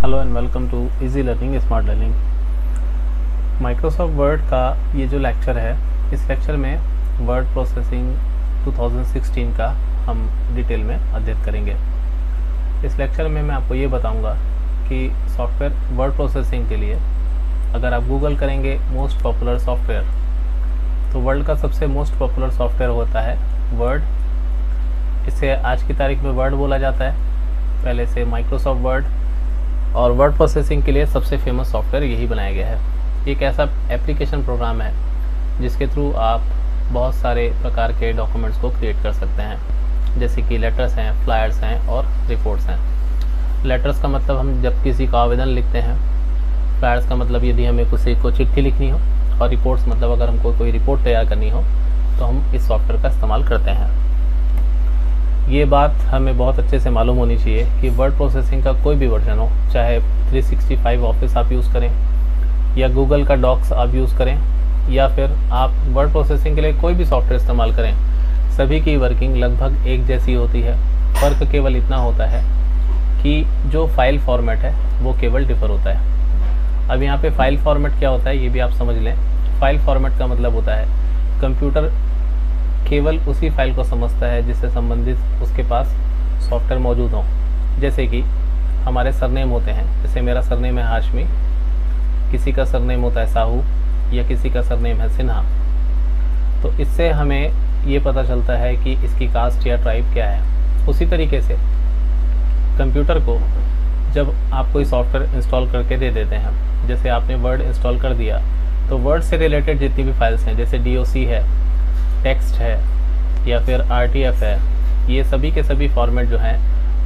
Hello and welcome to easy learning smart learning Microsoft word का ये जो lecture है, इस लेक्चर में वर्ड प्रोसेसिंग 2016 का हम डिटेल में अध्ययन करेंगे। इस लेक्चर में मैं आपको ये बताऊँगा कि सॉफ्टवेयर वर्ड प्रोसेसिंग के लिए अगर आप गूगल करेंगे मोस्ट पॉपुलर सॉफ्टवेयर तो वर्ल्ड का सबसे मोस्ट पॉपुलर सॉफ्टवेयर होता है वर्ड इसे आज की तारीख में वर्ड बोला जाता है। पहले से माइक्रोसॉफ्ट वर्ड और वर्ड प्रोसेसिंग के लिए सबसे फ़ेमस सॉफ्टवेयर यही बनाया गया है। एक ऐसा एप्लीकेशन प्रोग्राम है, जिसके थ्रू आप बहुत सारे प्रकार के डॉक्यूमेंट्स को क्रिएट कर सकते हैं। जैसे कि लेटर्स हैं फ्लायर्स हैं और रिपोर्ट्स हैं। लेटर्स का मतलब हम जब किसी का आवेदन लिखते हैं फ्लायर्स का मतलब यदि हमें किसी को चिट्ठी लिखनी हो और रिपोर्ट्स मतलब अगर हमको कोई रिपोर्ट तैयार करनी हो तो हम इस सॉफ्टवेयर का इस्तेमाल करते हैं। ये बात हमें बहुत अच्छे से मालूम होनी चाहिए कि वर्ड प्रोसेसिंग का कोई भी वर्जन हो, चाहे 365 ऑफ़िस आप यूज़ करें, या गूगल का डॉक्स आप यूज़ करें, या फिर आप वर्ड प्रोसेसिंग के लिए कोई भी सॉफ्टवेयर इस्तेमाल करें, सभी की वर्किंग लगभग एक जैसी होती है। फ़र्क केवल इतना होता है कि जो फ़ाइल फॉर्मेट है, वो केवल डिफ़र होता है। अब यहाँ पे फ़ाइल फॉर्मेट क्या होता है, ये भी आप समझ लें। फ़ाइल फॉर्मेट का मतलब होता है कंप्यूटर केवल उसी फ़ाइल को समझता है जिससे संबंधित उसके पास सॉफ्टवेयर मौजूद हों। जैसे कि हमारे सरनेम होते हैं। जैसे मेरा सरनेम है हाशमी, किसी का सरनेम होता है साहू, या किसी का सरनेम है सिन्हा। तो इससे हमें ये पता चलता है कि इसकी कास्ट या ट्राइब क्या है। उसी तरीके से कंप्यूटर को जब आप कोई सॉफ्टवेयर इंस्टॉल करके दे देते हैं, जैसे आपने वर्ड इंस्टॉल कर दिया तो वर्ड से रिलेटेड जितनी भी फाइल्स हैं, जैसे डी है टेक्स्ट है या फिर आरटीएफ है, ये सभी के सभी फॉर्मेट जो हैं,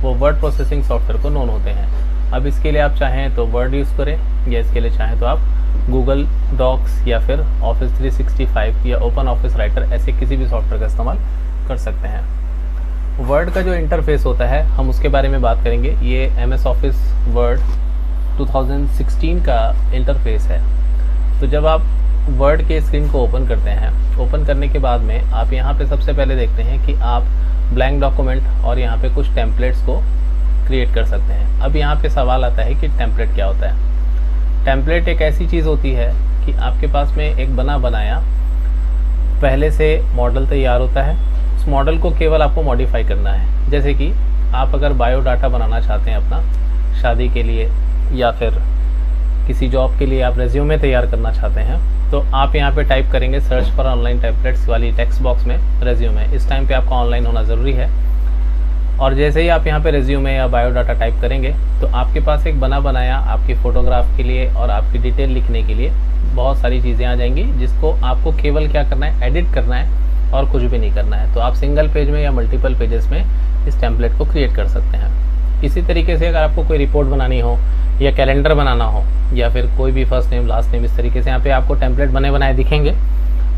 वो वर्ड प्रोसेसिंग सॉफ्टवेयर को नोन होते हैं। अब इसके लिए आप चाहें तो वर्ड यूज़ करें, या इसके लिए चाहें तो आप गूगल डॉक्स या फिर ऑफ़िस 365 या ओपन ऑफ़िस राइटर ऐसे किसी भी सॉफ्टवेयर का इस्तेमाल कर सकते हैं। वर्ड का जो इंटरफेस होता है, हम उसके बारे में बात करेंगे। ये एम एस ऑफ़िस वर्ड 2016 का इंटरफेस है। तो जब आप वर्ड के स्क्रीन को ओपन करते हैं। ओपन करने के बाद में आप यहाँ पे सबसे पहले देखते हैं कि आप ब्लैंक डॉक्यूमेंट और यहाँ पे कुछ टेम्पलेट्स को क्रिएट कर सकते हैं। अब यहाँ पे सवाल आता है कि टेम्पलेट क्या होता है। टेम्पलेट एक ऐसी चीज़ होती है कि आपके पास में एक बना बनाया पहले से मॉडल तैयार होता है। उस मॉडल को केवल आपको मॉडिफाई करना है। जैसे कि आप अगर बायोडाटा बनाना चाहते हैं अपना, शादी के लिए या फिर किसी जॉब के लिए आप रेज्यूमे तैयार करना चाहते हैं तो आप यहाँ पे टाइप करेंगे सर्च पर ऑनलाइन टैबलेट्स वाली टेक्स्ट बॉक्स में रेज्यूमे इस टाइम पे आपका ऑनलाइन होना ज़रूरी है। और जैसे ही आप यहाँ पे रेज्यूमे या बायोडाटा टाइप करेंगे तो आपके पास एक बना बनाया आपकी फ़ोटोग्राफ के लिए और आपकी डिटेल लिखने के लिए बहुत सारी चीज़ें आ जाएँगी, जिसको आपको केवल क्या करना है एडिट करना है और कुछ भी नहीं करना है। तो आप सिंगल पेज में या मल्टीपल पेजेस में इस टेम्पलेट को क्रिएट कर सकते हैं। इसी तरीके से अगर आपको कोई रिपोर्ट बनानी हो या कैलेंडर बनाना हो, या फिर कोई भी फ़र्स्ट नेम लास्ट नेम इस तरीके से यहाँ पे आपको टेम्पलेट बने बनाए दिखेंगे।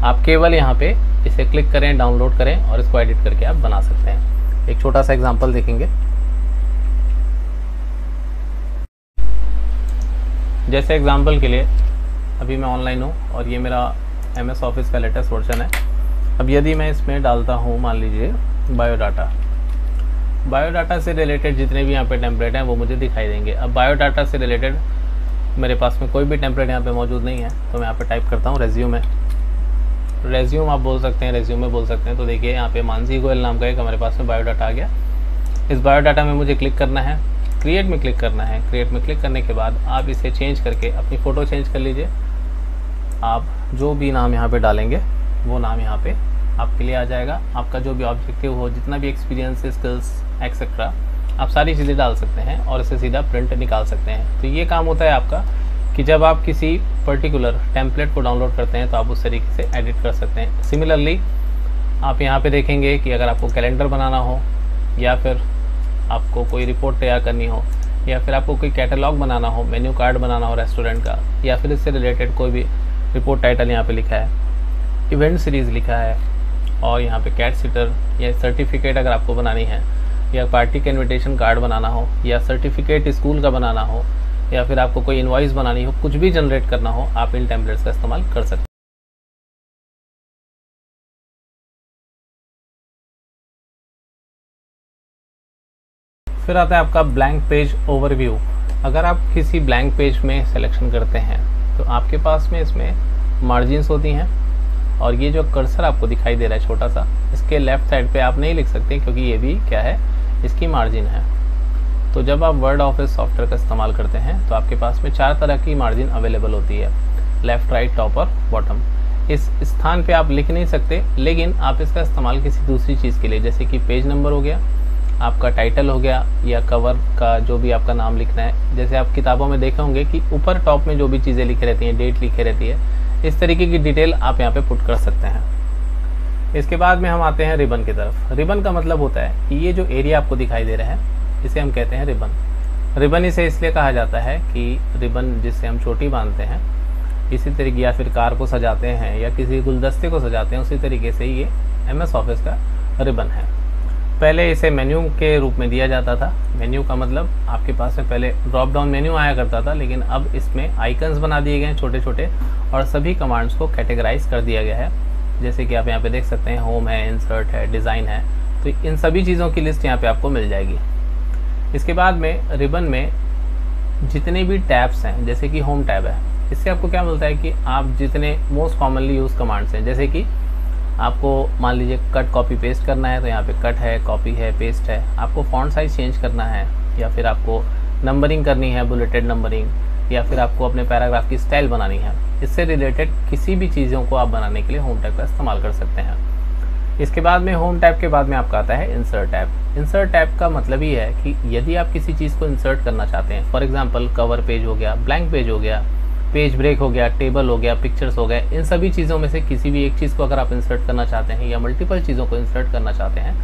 आप केवल यहाँ पे इसे क्लिक करें डाउनलोड करें और इसको एडिट करके आप बना सकते हैं। एक छोटा सा एग्ज़ाम्पल देखेंगे। जैसे एग्ज़ाम्पल के लिए, अभी मैं ऑनलाइन हूँ और ये मेरा एम एस ऑफ़िस का लेटेस्ट वर्जन है। अब यदि मैं इसमें डालता हूँ, मान लीजिए बायोडाटा बायोडाटा से रिलेटेड जितने भी यहाँ पे टेम्पलेट हैं, वो मुझे दिखाई देंगे। अब बायोडाटा से रिलेटेड मेरे पास में कोई भी टेम्पलेट यहाँ पे मौजूद नहीं है तो मैं यहाँ पे टाइप करता हूँ रेज्यूम है रेज्यूम आप बोल सकते हैं रेज्यूम में बोल सकते हैं। तो देखिए, यहाँ पे मानसी गोयल नाम का एक हमारे पास में बायोडाटा आ गया। इस बायोडाटा में मुझे क्लिक करना है। क्रिएट में क्लिक करना है। क्रिएट में क्लिक करने के बाद आप इसे चेंज करके अपनी फ़ोटो चेंज कर लीजिए। आप जो भी नाम यहाँ पर डालेंगे, वो नाम यहाँ पर आपके लिए आ जाएगा। आपका जो भी ऑब्जेक्टिव हो, जितना भी एक्सपीरियंस स्किल्स एक्सेट्रा आप सारी चीज़ें डाल सकते हैं और इसे सीधा प्रिंट निकाल सकते हैं। तो ये काम होता है आपका कि जब आप किसी पर्टिकुलर टेम्पलेट को डाउनलोड करते हैं तो आप उस तरीके से एडिट कर सकते हैं। सिमिलरली आप यहाँ पे देखेंगे कि अगर आपको कैलेंडर बनाना हो, या फिर आपको कोई रिपोर्ट तैयार करनी हो, या फिर आपको कोई कैटलॉग बनाना हो मेन्यू कार्ड बनाना हो रेस्टोरेंट का, या फिर इससे रिलेटेड कोई भी रिपोर्ट टाइटल यहाँ पे लिखा है इवेंट सीरीज़ लिखा है और यहाँ पे कैट सीटर या सर्टिफिकेट अगर आपको बनानी है, या पार्टी का इनविटेशन कार्ड बनाना हो, या सर्टिफिकेट स्कूल का बनाना हो, या फिर आपको कोई इन्वाइस बनानी हो, कुछ भी जनरेट करना हो, आप इन टेम्पलेट्स का इस्तेमाल कर सकते हैं। फिर आता है आपका ब्लैंक पेज ओवरव्यू अगर आप किसी ब्लैंक पेज में सिलेक्शन करते हैं तो आपके पास में इसमें मार्जिनस होती हैं। और ये जो कर्सर आपको दिखाई दे रहा है छोटा सा, इसके लेफ़्ट साइड पे आप नहीं लिख सकते क्योंकि ये भी क्या है, इसकी मार्जिन है। तो जब आप वर्ड ऑफ़िस सॉफ्टवेयर का इस्तेमाल करते हैं तो आपके पास में चार तरह की मार्जिन अवेलेबल होती है। लेफ़्ट राइट टॉप और बॉटम इस स्थान पे आप लिख नहीं सकते, लेकिन आप इसका इस्तेमाल किसी दूसरी चीज़ के लिए, जैसे कि पेज नंबर हो गया, आपका टाइटल हो गया, या कवर का जो भी आपका नाम लिखना है। जैसे आप किताबों में देखे होंगे कि ऊपर टॉप में जो भी चीज़ें लिखी रहती हैं डेट लिखी रहती है इस तरीके की डिटेल आप यहाँ पे पुट कर सकते हैं। इसके बाद में हम आते हैं रिबन की तरफ़। रिबन का मतलब होता है कि ये जो एरिया आपको दिखाई दे रहा है, इसे हम कहते हैं रिबन। रिबन इसे इसलिए कहा जाता है कि रिबन जिससे हम चोटी बांधते हैं, इसी तरीके या फिर कार को सजाते हैं या किसी गुलदस्ते को सजाते हैं, उसी तरीके से ये एम एस ऑफ़िस का रिबन है। पहले इसे मेन्यू के रूप में दिया जाता था। मेन्यू का मतलब आपके पास में पहले ड्रॉप डाउन मेन्यू आया करता था, लेकिन अब इसमें आइकन्स बना दिए गए हैं छोटे छोटे और सभी कमांड्स को कैटेगराइज कर दिया गया है। जैसे कि आप यहाँ पे देख सकते हैं होम है इंसर्ट है डिज़ाइन है। तो इन सभी चीज़ों की लिस्ट यहाँ पे आपको मिल जाएगी। इसके बाद में रिबन में जितने भी टैब्स हैं, जैसे कि होम टैब है, इससे आपको क्या मिलता है कि आप जितने मोस्ट कॉमनली यूज़ कमांड्स हैं, जैसे कि आपको मान लीजिए कट कॉपी पेस्ट करना है तो यहाँ पे कट है कॉपी है पेस्ट है। आपको फॉन्ट साइज़ चेंज करना है, या फिर आपको नंबरिंग करनी है बुलेटेड नंबरिंग या फिर आपको अपने पैराग्राफ की स्टाइल बनानी है। इससे रिलेटेड किसी भी चीज़ों को आप बनाने के लिए होम टैब का इस्तेमाल कर सकते हैं। इसके बाद में होम टैब के बाद में आपका आता है इंसर्ट टैब इंसर्ट टैब का मतलब ये है कि यदि आप किसी चीज़ को इंसर्ट करना चाहते हैं फॉर एग्ज़ाम्पल कवर पेज हो गया ब्लैंक पेज हो गया पेज ब्रेक हो गया, टेबल हो गया, पिक्चर्स हो गए, इन सभी चीज़ों में से किसी भी एक चीज़ को अगर आप इंसर्ट करना चाहते हैं या मल्टीपल चीज़ों को इंसर्ट करना चाहते हैं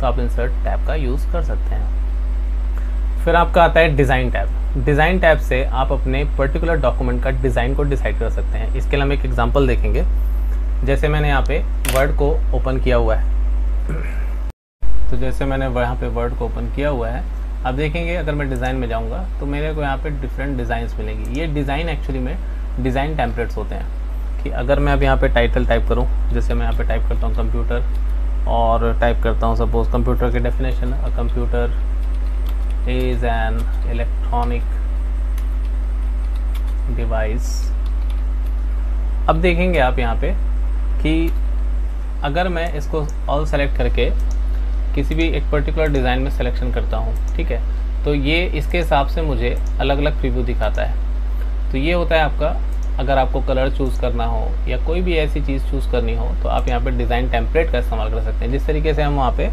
तो आप इंसर्ट टैब का यूज़ कर सकते हैं। फिर आपका आता है डिज़ाइन टैब डिज़ाइन टैब से आप अपने पर्टिकुलर डॉक्यूमेंट का डिज़ाइन को डिसाइड कर सकते हैं। इसके लिए हम एक एग्ज़ाम्पल देखेंगे। जैसे मैंने यहाँ पे वर्ड को ओपन किया हुआ है। तो जैसे मैंने यहाँ पे वर्ड को ओपन किया हुआ है अब देखेंगे, अगर मैं डिज़ाइन में जाऊँगा तो मेरे को यहाँ पे डिफरेंट डिज़ाइंस मिलेंगी। ये डिज़ाइन एक्चुअली में डिज़ाइन टेम्पलेट्स होते हैं कि अगर मैं अब यहाँ पे टाइटल टाइप करूँ, जैसे मैं यहाँ पे टाइप करता हूँ कंप्यूटर और टाइप करता हूँ सपोज़ कंप्यूटर की definition a computer is an electronic device अब देखेंगे आप यहाँ पे कि अगर मैं इसको ऑल सेलेक्ट करके किसी भी एक पर्टिकुलर डिज़ाइन में सिलेक्शन करता हूँ, ठीक है? तो ये इसके हिसाब से मुझे अलग अलग प्रीव्यू दिखाता है। तो ये होता है आपका, अगर आपको कलर चूज़ करना हो या कोई भी ऐसी चीज़ चूज़ करनी हो तो आप यहाँ पे डिज़ाइन टेम्पलेट का इस्तेमाल कर सकते हैं। जिस तरीके से हम वहाँ पे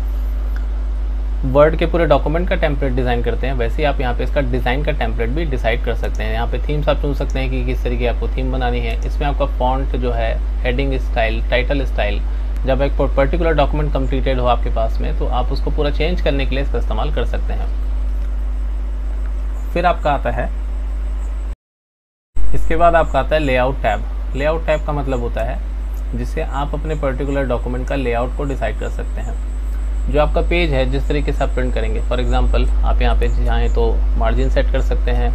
वर्ड के पूरे डॉक्यूमेंट का टेम्पलेट डिज़ाइन करते हैं, वैसे ही आप यहाँ पे इसका डिज़ाइन का टेम्पलेट भी डिसाइड कर सकते हैं। यहाँ पे थीम्स आप चुन सकते हैं कि किस तरीके आपको थीम बनानी है। इसमें आपका फॉन्ट जो है हेडिंग स्टाइल टाइटल स्टाइल जब एक पर्टिकुलर डॉक्यूमेंट कंप्लीटेड हो आपके पास में तो आप उसको पूरा चेंज करने के लिए इसका इस्तेमाल कर सकते हैं। फिर आपका आता है, इसके बाद आपका आता है लेआउट टैब लेआउट टैब का मतलब होता है जिससे आप अपने पर्टिकुलर डॉक्यूमेंट का लेआउट को डिसाइड कर सकते हैं। जो आपका पेज है, जिस तरीके से आप प्रिंट करेंगे। फॉर एग्जांपल आप यहाँ पे चाहें तो मार्जिन सेट कर सकते हैं।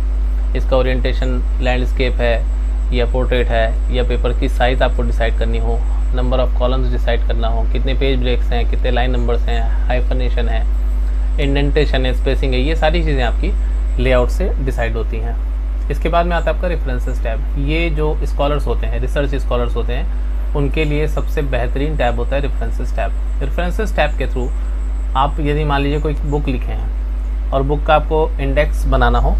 इसका ओरिएंटेशन लैंडस्केप है, या पोर्ट्रेट है, या पेपर की साइज़ आपको डिसाइड करनी हो। नंबर ऑफ़ कॉलम्स डिसाइड करना हो, कितने पेज ब्रेक्स हैं, कितने लाइन नंबर्स हैं हाइफनेशन है इंडेंटेशन है स्पेसिंग है, ये सारी चीज़ें आपकी लेआउट से डिसाइड होती हैं। इसके बाद में आता है आपका रेफरेंसेस टैब ये जो स्कॉलर्स होते हैं रिसर्च स्कॉलर्स होते हैं, उनके लिए सबसे बेहतरीन टैब होता है रेफरेंसेस टैब रेफरेंसेस टैब के थ्रू आप यदि मान लीजिए कोई बुक लिखे हैं और बुक का आपको इंडेक्स बनाना हो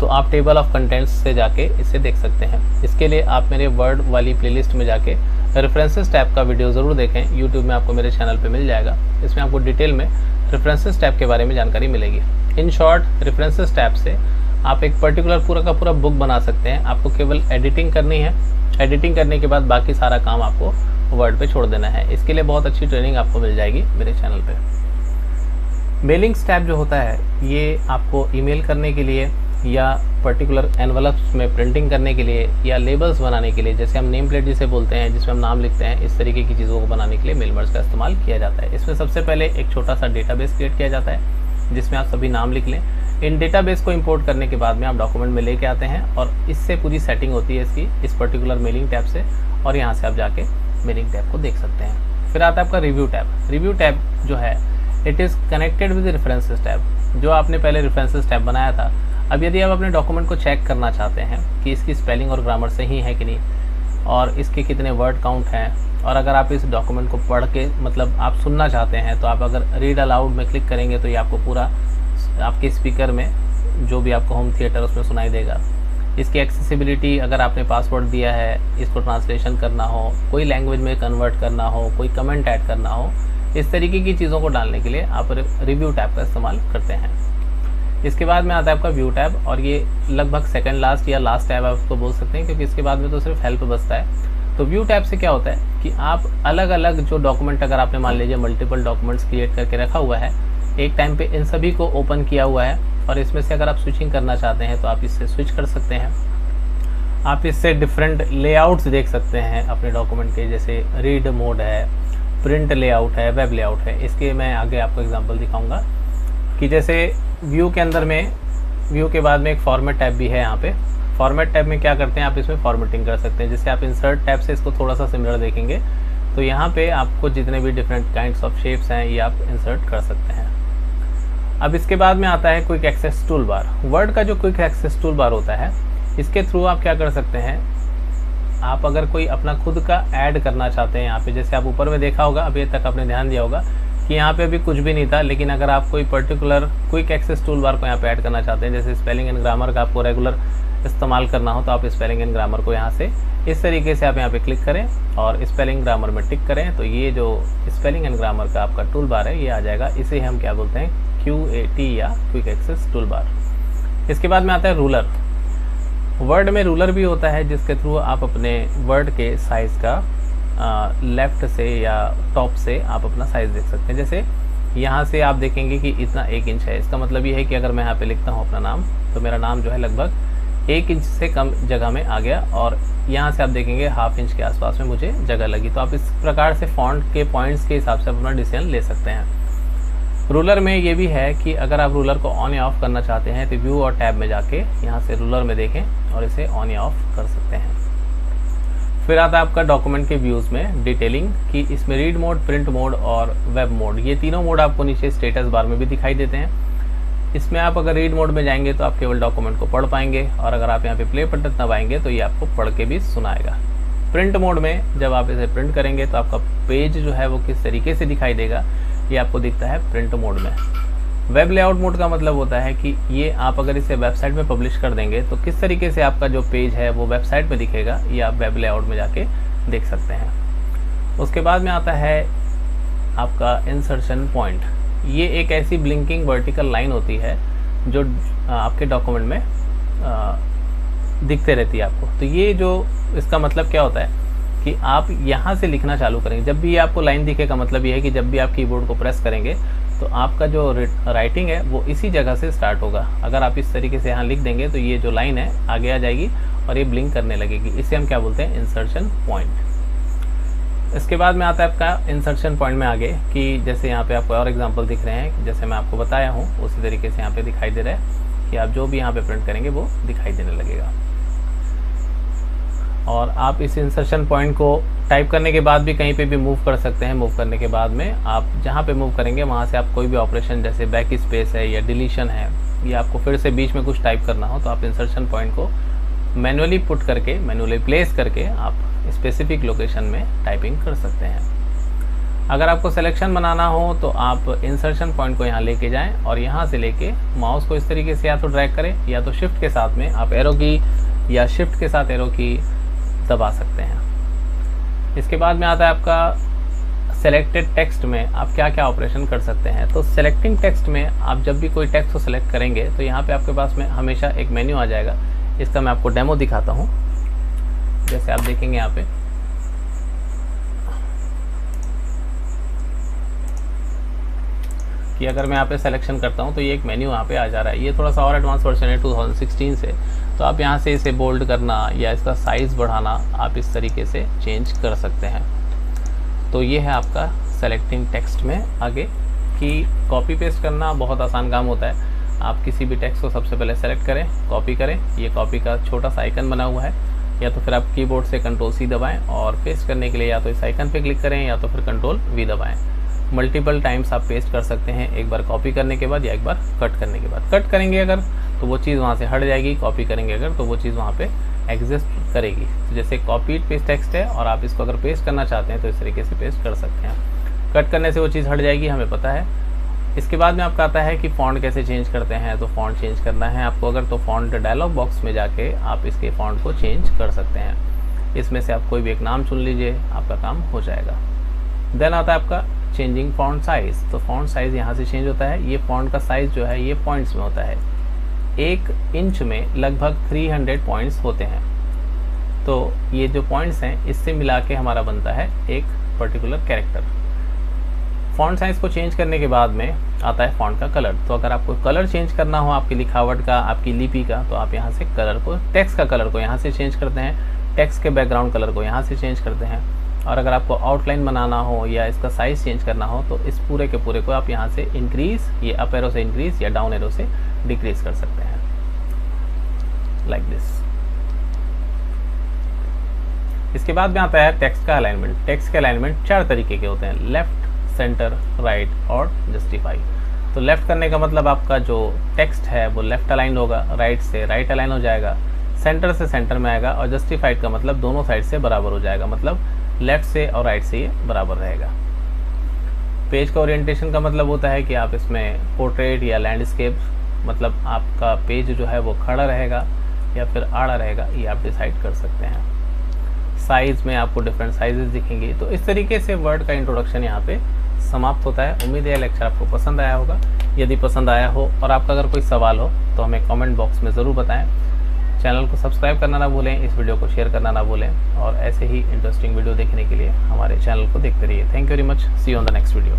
तो आप टेबल ऑफ़ कंटेंट्स से जाके इसे देख सकते हैं। इसके लिए आप मेरे वर्ड वाली प्लेलिस्ट में जाके रेफरेंसेस टैब का वीडियो ज़रूर देखें। यूट्यूब में आपको मेरे चैनल पे मिल जाएगा। इसमें आपको डिटेल में रेफरेंसेस टैब के बारे में जानकारी मिलेगी। इन शॉर्ट रेफरेंसेस टैब से आप एक पर्टिकुलर पूरा का पूरा बुक बना सकते हैं। आपको केवल एडिटिंग करनी है। एडिटिंग करने के बाद बाकी सारा काम आपको वर्ड पे छोड़ देना है। इसके लिए बहुत अच्छी ट्रेनिंग आपको मिल जाएगी मेरे चैनल पे। मेलिंग्स टैब जो होता है, ये आपको ईमेल करने के लिए या पर्टिकुलर एनवलप्स में प्रिंटिंग करने के लिए या लेबल्स बनाने के लिए, जैसे हम नेम प्लेट जिसे बोलते हैं, जिसमें हम नाम लिखते हैं, इस तरीके की चीज़ों को बनाने के लिए मेलमर्स का इस्तेमाल किया जाता है। इसमें सबसे पहले एक छोटा सा डेटाबेस क्रिएट किया जाता है, जिसमें आप सभी नाम लिख लें। इन डेटाबेस को इंपोर्ट करने के बाद में आप डॉक्यूमेंट में लेके आते हैं और इससे पूरी सेटिंग होती है इसकी, इस पर्टिकुलर मेलिंग टैब से और यहाँ से आप जाके मेलिंग टैब को देख सकते हैं। फिर आता है आपका रिव्यू टैब रिव्यू टैब जो है it is connected with references tab जो आपने पहले रेफरेंसेस टैब बनाया था अब यदि आप अपने डॉक्यूमेंट को चेक करना चाहते हैं कि इसकी स्पेलिंग और ग्रामर सही है कि नहीं, और इसके कितने वर्ड काउंट हैं, और अगर आप इस डॉक्यूमेंट को पढ़ के मतलब आप सुनना चाहते हैं तो आप अगर रीड अलाउड में क्लिक करेंगे तो ये आपको पूरा, आपके स्पीकर में जो भी आपको होम थिएटर उसमें सुनाई देगा। इसकी एक्सेसिबिलिटी अगर आपने पासवर्ड दिया है, इसको ट्रांसलेशन करना हो, कोई लैंग्वेज में कन्वर्ट करना हो, कोई कमेंट ऐड करना हो, इस तरीके की चीज़ों को डालने के लिए आप रिव्यू टैब का इस्तेमाल करते हैं। इसके बाद में आता है आपका व्यू टैब और ये लगभग सेकंड लास्ट या लास्ट टैब आप उसको बोल सकते हैं, क्योंकि इसके बाद में तो सिर्फ़ हेल्प बचता है। तो व्यू टैब से क्या होता है कि आप अलग अलग जो डॉक्यूमेंट अगर आपने मान लीजिए मल्टीपल डॉक्यूमेंट्स क्रिएट करके रखा हुआ है, एक टाइम पे इन सभी को ओपन किया हुआ है, और इसमें से अगर आप स्विचिंग करना चाहते हैं तो आप इससे स्विच कर सकते हैं। आप इससे डिफरेंट लेआउट्स देख सकते हैं अपने डॉक्यूमेंट के, जैसे रीड मोड है प्रिंट लेआउट है वेब लेआउट है। इसके मैं आगे आपको एग्जांपल दिखाऊँगा कि जैसे व्यू के अंदर में व्यू के बाद में एक फॉर्मेट टैब भी है यहाँ पे। फॉर्मेट टैब में क्या करते हैं आप इसमें फॉर्मेटिंग कर सकते हैं जैसे आप इंसर्ट टैब से इसको थोड़ा सा सिमिलर देखेंगे। तो यहाँ पे आपको जितने भी डिफरेंट काइंड्स ऑफ़ शेप्स हैं, ये आप इंसर्ट कर सकते हैं। अब इसके बाद में आता है quick access tool bar word का जो क्विक एक्सेस टूल बार होता है, इसके थ्रू आप क्या कर सकते हैं, आप अगर कोई अपना खुद का ऐड करना चाहते हैं यहाँ पे, जैसे आप ऊपर में देखा होगा अभी तक आपने ध्यान दिया होगा कि यहाँ पे अभी कुछ भी नहीं था, लेकिन अगर आप कोई particular quick access tool bar को यहाँ पे ऐड करना चाहते हैं, जैसे स्पेलिंग एंड ग्रामर का आपको रेगुलर इस्तेमाल करना हो तो आप स्पेलिंग एंड ग्रामर को यहाँ से इस तरीके से आप यहाँ पे क्लिक करें और स्पेलिंग ग्रामर में टिक करें। तो ये जो स्पेलिंग एंड ग्रामर का आपका टूल बार है, ये आ जाएगा। इसे हम क्या बोलते हैं? क्यू ए टी या क्विक एक्सेस टूल बार इसके बाद में आता है रूलर वर्ड में रूलर भी होता है, जिसके थ्रू आप अपने वर्ड के साइज़ का लेफ़्ट से या टॉप से आप अपना साइज़ देख सकते हैं। जैसे यहाँ से आप देखेंगे कि इतना एक इंच है। इसका मतलब ये है कि अगर मैं यहाँ पे लिखता हूँ अपना नाम तो मेरा नाम जो है लगभग एक इंच से कम जगह में आ गया और यहाँ से आप देखेंगे हाफ़ इंच के आसपास में मुझे जगह लगी। तो आप इस प्रकार से फॉन्ट के पॉइंट्स के हिसाब से अपना डिसीज़न ले सकते हैं। रूलर में ये भी है कि अगर आप रूलर को ऑन या ऑफ़ करना चाहते हैं तो व्यू और टैब में जाके यहाँ से रूलर में देखें और इसे ऑन या ऑफ़ कर सकते हैं। फिर आता है आपका डॉक्यूमेंट के व्यूज़ में डिटेलिंग कि इसमें रीड मोड प्रिंट मोड और वेब मोड ये तीनों मोड आपको नीचे स्टेटस बार में भी दिखाई देते हैं। इसमें आप अगर रीड मोड में जाएँगे तो आप केवल डॉक्यूमेंट को पढ़ पाएँगे और अगर आप यहाँ पे प्ले बटन दबाएँगे तो ये आपको पढ़ के भी सुनाएगा। प्रिंट मोड में जब आप इसे प्रिंट करेंगे तो आपका पेज जो है वो किस तरीके से दिखाई देगा, ये आपको दिखता है प्रिंट मोड में। वेब लेआउट मोड का मतलब होता है कि ये आप अगर इसे वेबसाइट में पब्लिश कर देंगे तो किस तरीके से आपका जो पेज है वो वेबसाइट में दिखेगा, ये आप वेब लेआउट में जाके देख सकते हैं। उसके बाद में आता है आपका इंसर्शन पॉइंट ये एक ऐसी ब्लिंकिंग वर्टिकल लाइन होती है जो आपके डॉक्यूमेंट में दिखते रहती है आपको। तो ये जो, इसका मतलब क्या होता है कि आप यहाँ से लिखना चालू करेंगे। जब भी आपको लाइन दिखेगा मतलब ये है कि जब भी आप कीबोर्ड को प्रेस करेंगे तो आपका जो राइटिंग है, वो इसी जगह से स्टार्ट होगा। अगर आप इस तरीके से यहाँ लिख देंगे तो ये जो लाइन है, आगे आ जाएगी और ये ब्लिंक करने लगेगी। इसे हम क्या बोलते हैं? इंसर्शन पॉइंट इसके बाद में आता है आपका इंसर्शन पॉइंट में आगे कि जैसे यहाँ पे आपको और एग्जांपल दिख रहे हैं, जैसे मैं आपको बताया हूँ, उसी तरीके से यहाँ पे दिखाई दे रहा है कि आप जो भी यहाँ पे प्रिंट करेंगे, वो दिखाई देने लगेगा। और आप इस इंसर्शन पॉइंट को टाइप करने के बाद भी कहीं पे भी मूव कर सकते हैं। मूव करने के बाद में आप जहाँ पे मूव करेंगे, वहाँ से आप कोई भी ऑपरेशन जैसे बैक स्पेस है या डिलीशन है, या आपको फिर से बीच में कुछ टाइप करना हो तो आप इंसर्शन पॉइंट को मैनुअली पुट करके मैनुअली प्लेस करके आप स्पेसिफिक लोकेशन में टाइपिंग कर सकते हैं। अगर आपको सिलेक्शन बनाना हो तो आप इंसर्शन पॉइंट को यहाँ लेके जाएँ और यहाँ से लेके माउस को इस तरीके से या तो ड्रैग करें या तो शिफ्ट के साथ में आप एरो की या शिफ्ट के साथ एरो की दबा सकते हैं। इसके बाद में आता है आपका सेलेक्टेड टेक्स्ट में आप क्या क्या ऑपरेशन कर सकते हैं। तो सेलेक्टिंग टेक्स्ट में आप जब भी कोई टेक्स्ट को सेलेक्ट करेंगे तो यहाँ पे आपके पास में हमेशा एक मेन्यू आ जाएगा। इसका मैं आपको डेमो दिखाता हूँ। जैसे आप देखेंगे यहाँ पे। कि अगर मैं यहाँ पे सिलेक्शन करता हूँ तो ये एक मेन्यू यहाँ पे आ जा रहा है। ये थोड़ा सा और एडवांस वर्जन है 2016 से। तो आप यहाँ से इसे बोल्ड करना या इसका साइज़ बढ़ाना आप इस तरीके से चेंज कर सकते हैं। तो ये है आपका सेलेक्टिंग टेक्स्ट में आगे कि कॉपी पेस्ट करना बहुत आसान काम होता है। आप किसी भी टेक्स्ट को सबसे पहले सेलेक्ट करें कॉपी करें। ये कॉपी का छोटा सा आइकन बना हुआ है। या तो फिर आप कीबोर्ड से कंट्रोल सी दबाएँ और पेस्ट करने के लिए या तो इस आइकन पे क्लिक करें या तो फिर कंट्रोल वी दबाएँ। मल्टीपल टाइम्स आप पेस्ट कर सकते हैं, एक बार कॉपी करने के बाद या एक बार कट करने के बाद। कट करेंगे अगर तो वो चीज़ वहाँ से हट जाएगी कॉपी करेंगे अगर तो वो चीज़ वहाँ पे एग्जिस्ट करेगी। तो जैसे कॉपी पेस्ट टेक्स्ट है और आप इसको अगर पेस्ट करना चाहते हैं तो इस तरीके से पेस्ट कर सकते हैं कट करने से वो चीज़ हट जाएगी, हमें पता है। इसके बाद में आपका आता है कि फ़ॉन्ट कैसे चेंज करते हैं तो फ़ॉन्ट चेंज करना है आपको। अगर तो फ़ॉन्ट डायलॉग बॉक्स में जाके आप इसके फ़ॉन्ट को चेंज कर सकते हैं। इसमें से आप कोई भी एक नाम चुन लीजिए, आपका काम हो जाएगा। देन आता है आपका चेंजिंग फॉन्ट साइज़ तो फॉन्ट साइज़ यहाँ से चेंज होता है। ये फॉन्ट का साइज़ जो है, ये पॉइंट्स में होता है। एक इंच में लगभग 300 पॉइंट्स होते हैं। तो ये जो पॉइंट्स हैं, इससे मिला के हमारा बनता है एक पर्टिकुलर कैरेक्टर फॉन्ट साइज़ को चेंज करने के बाद में आता है फॉन्ट का कलर तो अगर आपको कलर चेंज करना हो, आपकी लिखावट का, आपकी लिपि का तो आप यहाँ से कलर को टेक्स्ट का कलर को यहाँ से चेंज करते हैं। टेक्स्ट के बैकग्राउंड कलर को यहाँ से चेंज करते हैं। और अगर आपको आउटलाइन बनाना हो या इसका साइज़ चेंज करना हो तो इस पूरे के पूरे को आप यहाँ से इंक्रीज़ ये अप एरो से इंक्रीज़ या डाउन एरो से डिक्रीज़ कर सकते हैं। लाइक like दिस इसके बाद में आता है टेक्स्ट का अलाइनमेंट टेक्स्ट के अलाइनमेंट चार तरीके के होते हैं. लेफ़्ट सेंटर राइट और जस्टिफाई तो लेफ़्ट करने का मतलब आपका जो टेक्स्ट है, वो लेफ़्ट अलाइन होगा राइट से राइट अलाइन हो जाएगा सेंटर से सेंटर में आएगा और जस्टिफाइड का मतलब दोनों साइड से बराबर हो जाएगा। मतलब लेफ़्ट से और राइट से ये बराबर रहेगा। पेज का ओरिएंटेशन का मतलब होता है कि आप इसमें पोर्ट्रेट या लैंडस्केप मतलब आपका पेज जो है वो खड़ा रहेगा या फिर आड़ा रहेगा, ये आप डिसाइड कर सकते हैं। साइज़ में आपको डिफरेंट साइजेस दिखेंगे। तो इस तरीके से वर्ड का इंट्रोडक्शन यहाँ पे समाप्त होता है। उम्मीद है लेक्चर आपको पसंद आया होगा। यदि पसंद आया हो और आपका अगर कोई सवाल हो तो हमें कमेंट बॉक्स में ज़रूर बताएँ। चैनल को सब्सक्राइब करना ना भूलें, इस वीडियो को शेयर करना ना भूलें और ऐसे ही इंटरेस्टिंग वीडियो देखने के लिए हमारे चैनल को देखते रहिए। Thank you very much see on the next video